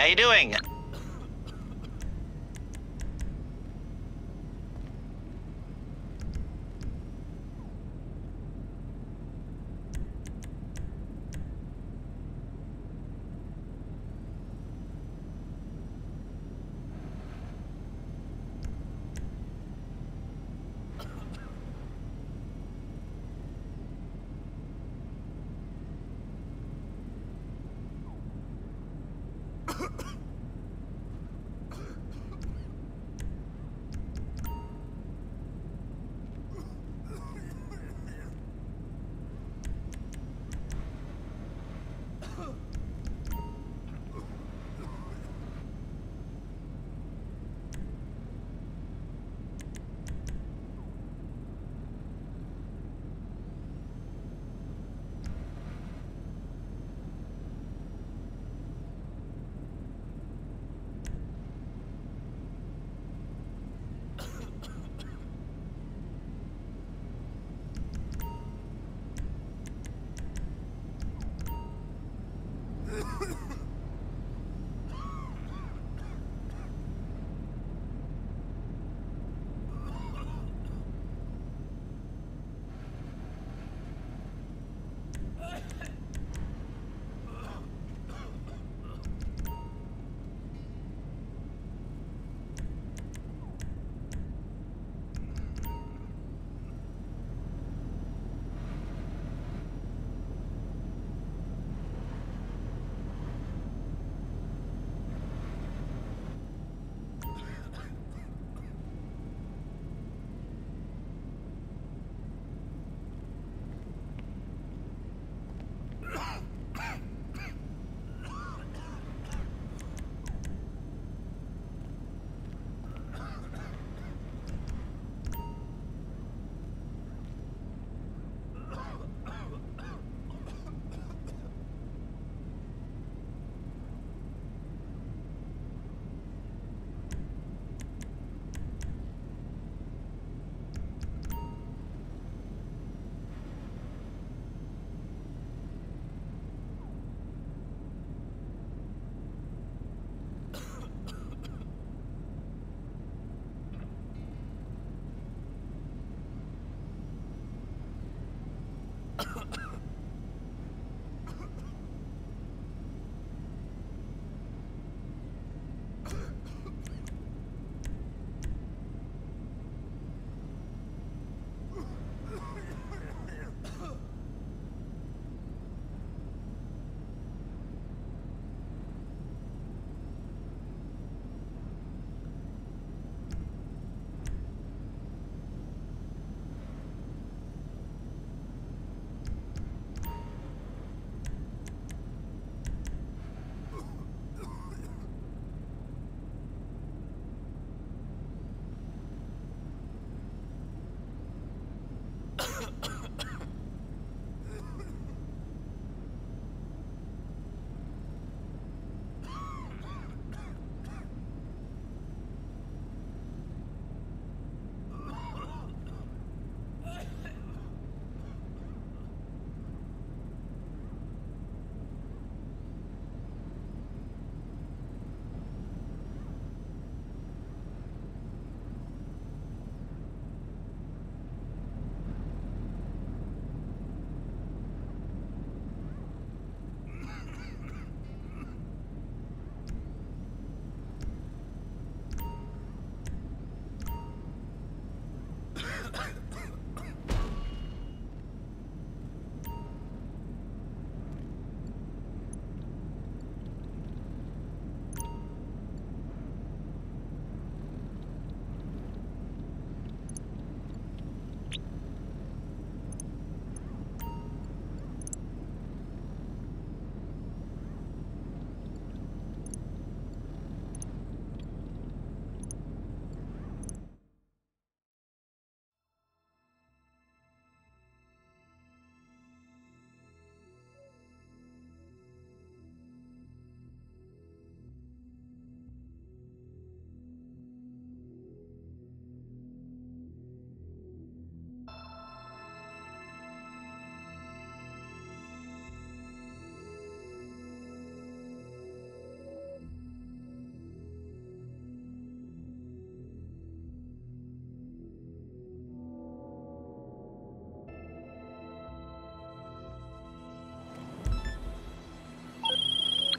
How you doing?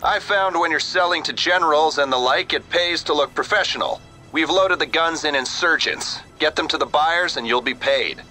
I found when you're selling to generals and the like, it pays to look professional. We've loaded the guns in insurgents. Get them to the buyers and you'll be paid.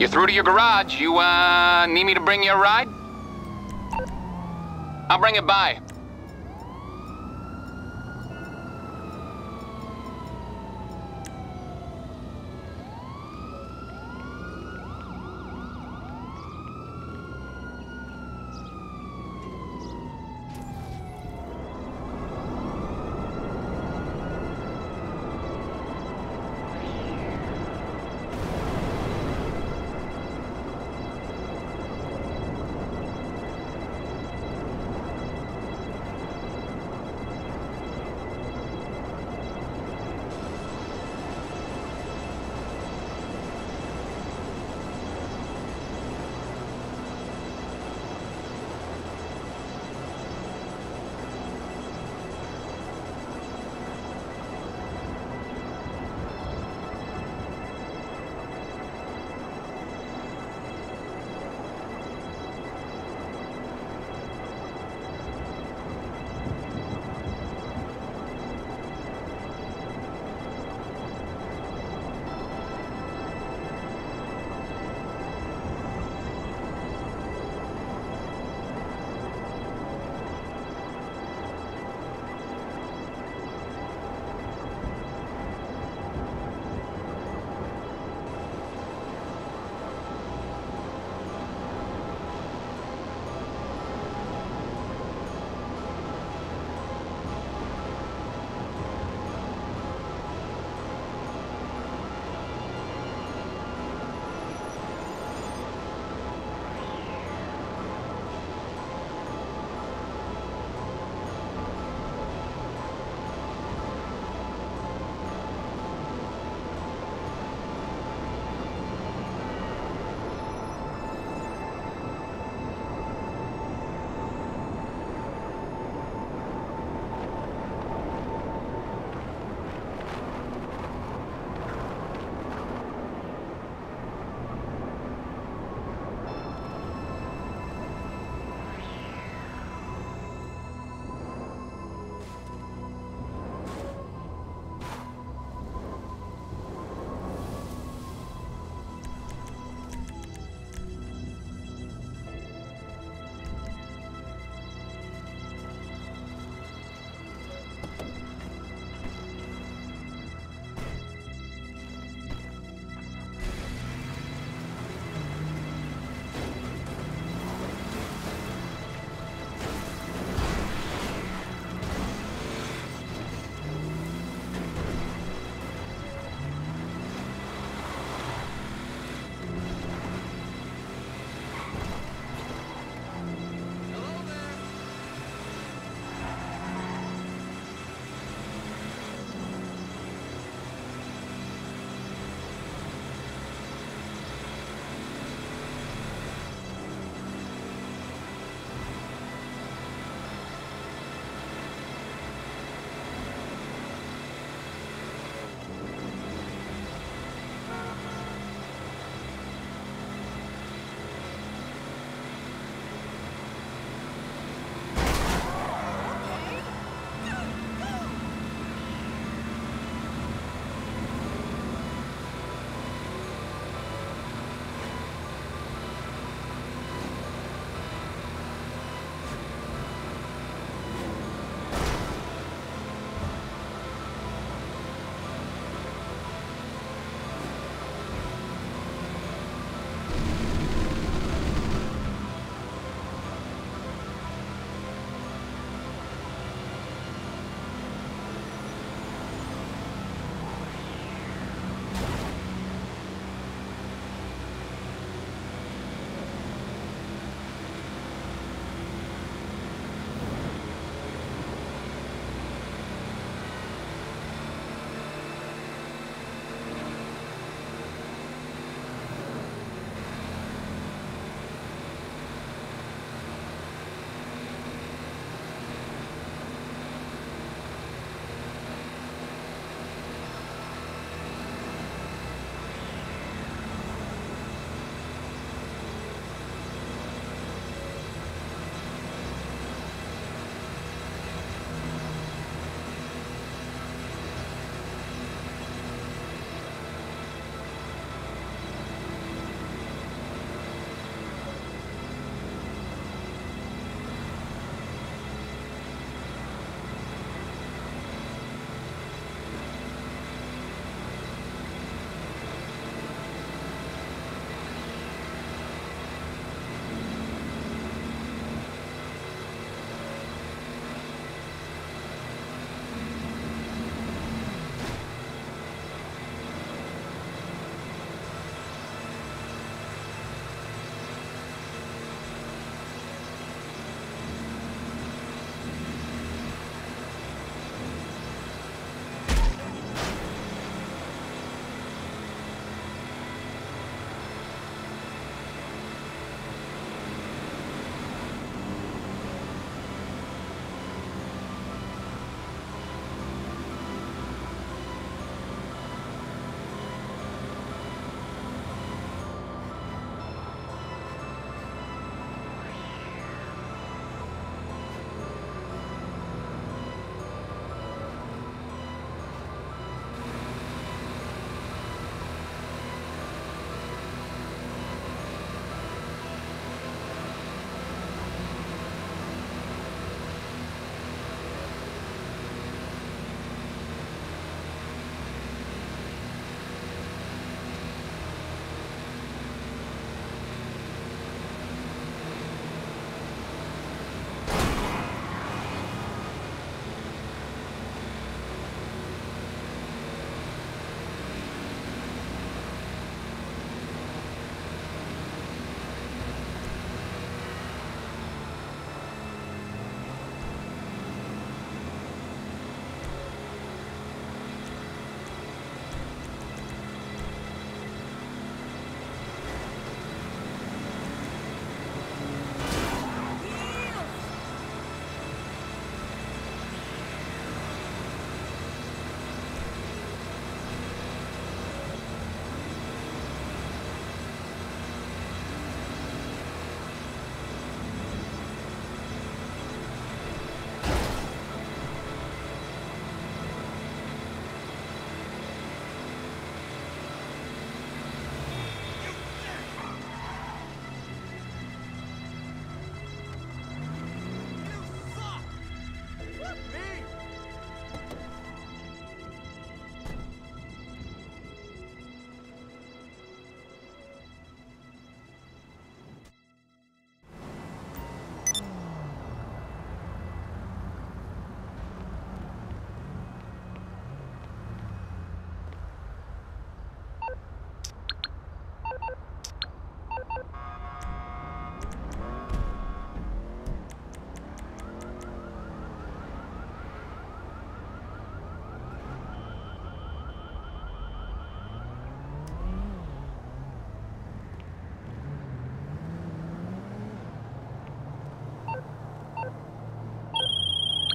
You're through to your garage. You, uh, need me to bring you a ride? I'll bring it by.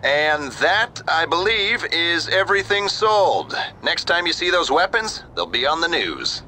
And that, I believe, is everything sold. Next time you see those weapons, they'll be on the news.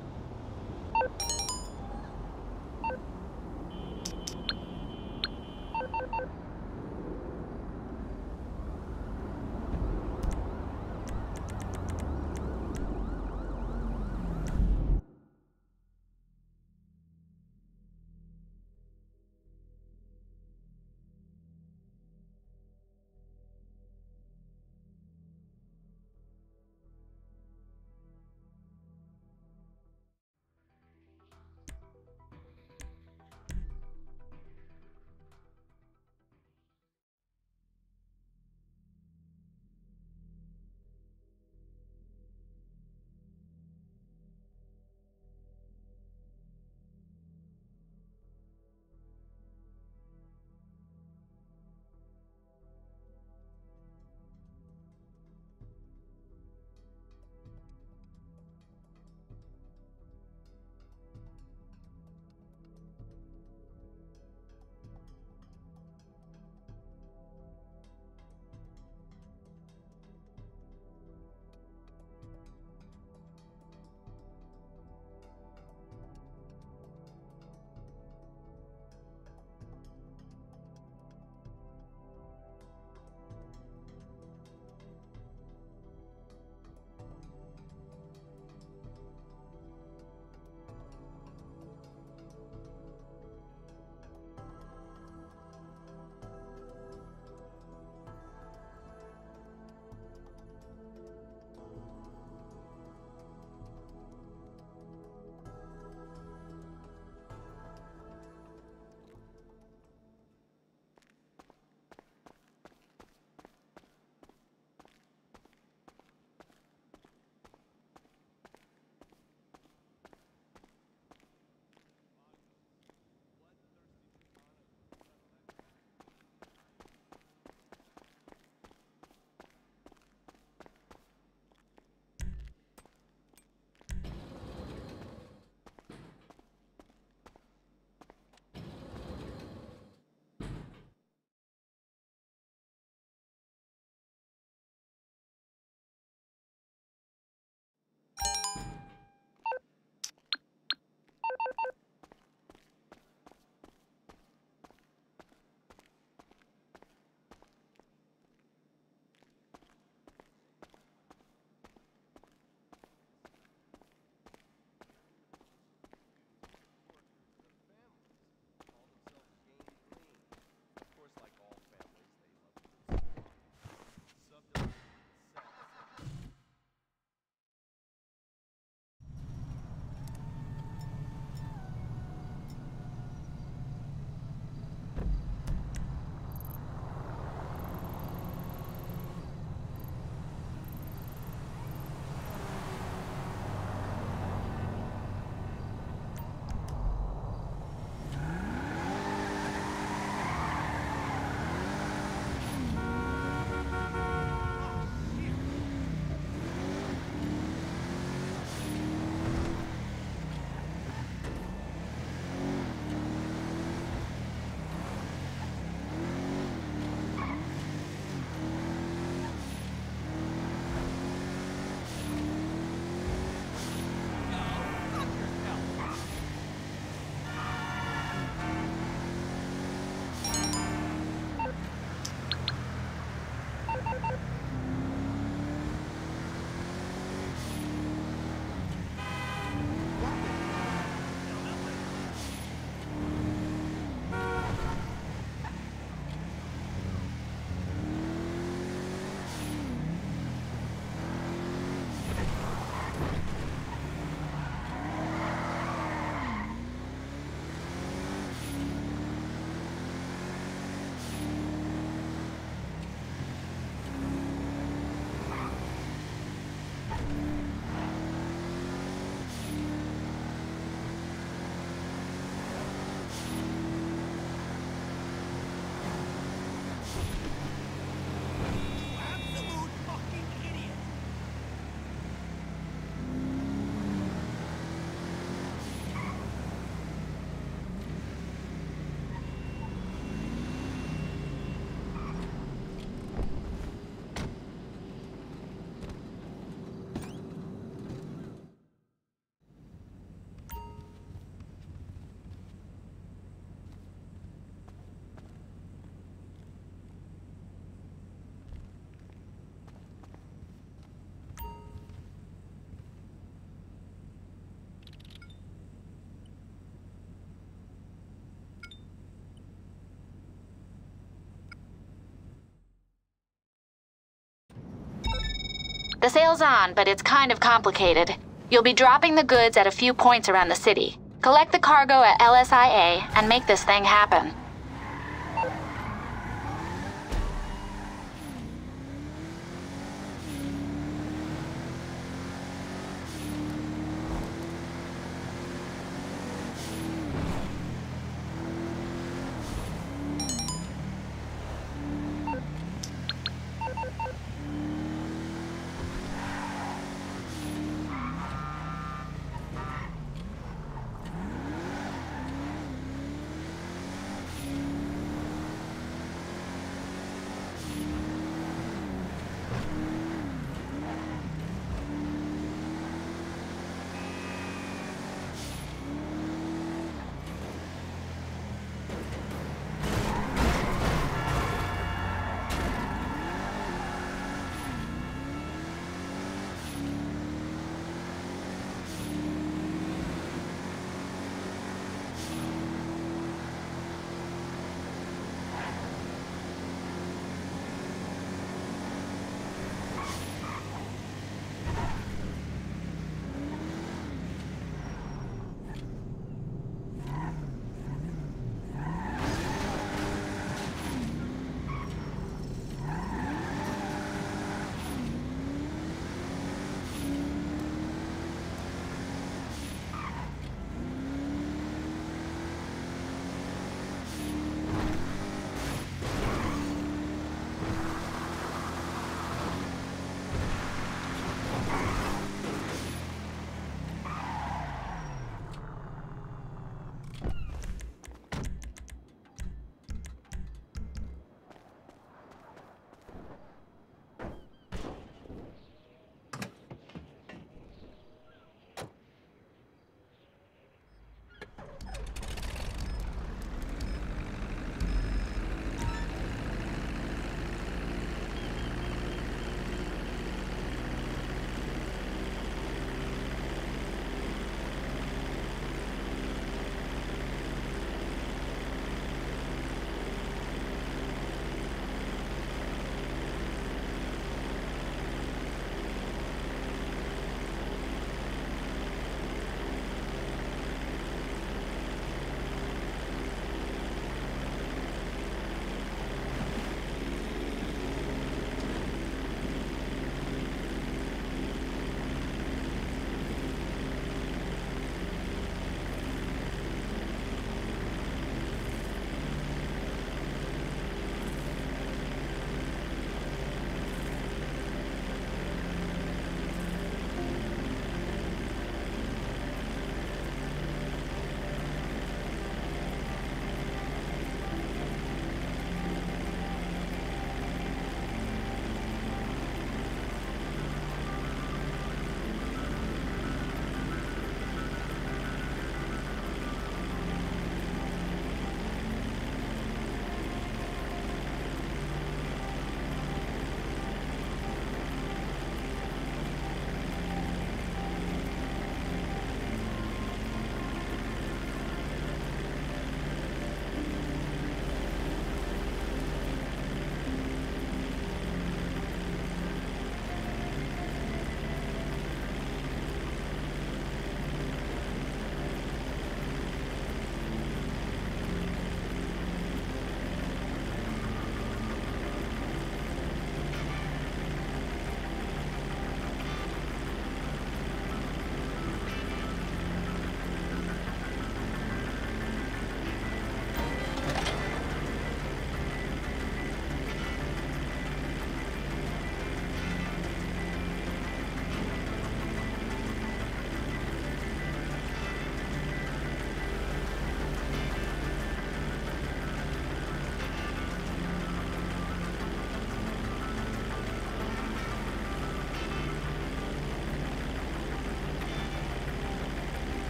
The sale's on, but it's kind of complicated. You'll be dropping the goods at a few points around the city. Collect the cargo at LSIA and make this thing happen.